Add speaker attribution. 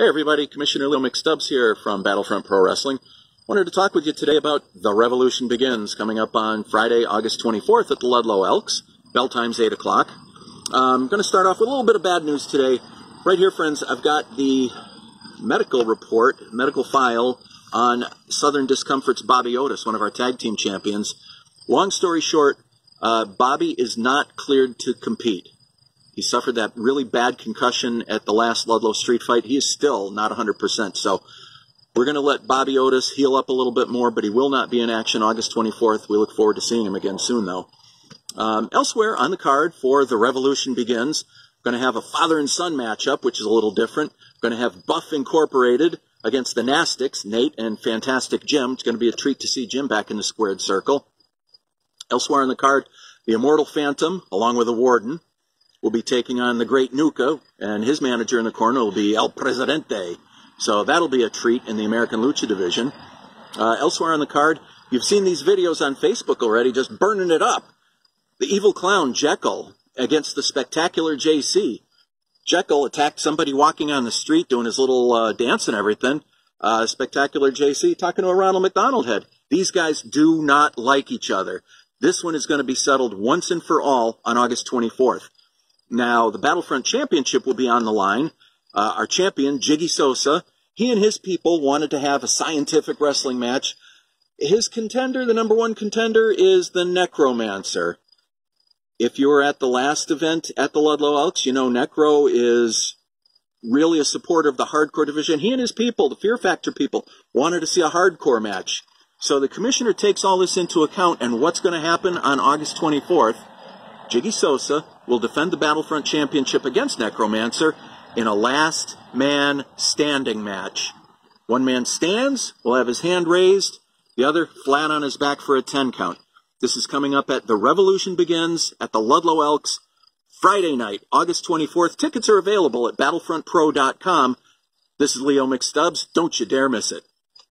Speaker 1: Hey everybody, Commissioner Leo McStubbs here from Battlefront Pro Wrestling. Wanted to talk with you today about The Revolution Begins, coming up on Friday, August 24th at the Ludlow Elks. Bell time's 8 o'clock. I'm going to start off with a little bit of bad news today. Right here, friends, I've got the medical report, medical file on Southern Discomfort's Bobby Otis, one of our tag team champions. Long story short, uh, Bobby is not cleared to compete. He suffered that really bad concussion at the last Ludlow Street fight. He is still not 100%. So we're going to let Bobby Otis heal up a little bit more, but he will not be in action August 24th. We look forward to seeing him again soon, though. Um, elsewhere on the card for The Revolution Begins, we're going to have a father and son matchup, which is a little different. We're going to have Buff Incorporated against the Nastics, Nate and Fantastic Jim. It's going to be a treat to see Jim back in the squared circle. Elsewhere on the card, the Immortal Phantom, along with the Warden, will be taking on the great Nuka, and his manager in the corner will be El Presidente. So that'll be a treat in the American Lucha division. Uh, elsewhere on the card, you've seen these videos on Facebook already, just burning it up. The evil clown Jekyll against the spectacular JC. Jekyll attacked somebody walking on the street doing his little uh, dance and everything. Uh, spectacular JC talking to a Ronald McDonald head. These guys do not like each other. This one is going to be settled once and for all on August 24th. Now, the Battlefront Championship will be on the line. Uh, our champion, Jiggie Sosa, he and his people wanted to have a scientific wrestling match. His contender, the number one contender, is the Necromancer. If you were at the last event at the Ludlow Elks, you know Necro is really a supporter of the hardcore division. He and his people, the Fear Factor people, wanted to see a hardcore match. So the commissioner takes all this into account, and what's going to happen on August 24th? Jiggie Sosa will defend the Battlefront Championship against Necromancer in a last man standing match. One man stands, will have his hand raised, the other flat on his back for a 10 count. This is coming up at The Revolution Begins at the Ludlow Elks Friday night, August 24th. Tickets are available at battlefrontpro.com. This is Leo McStubbs. Don't you dare miss it.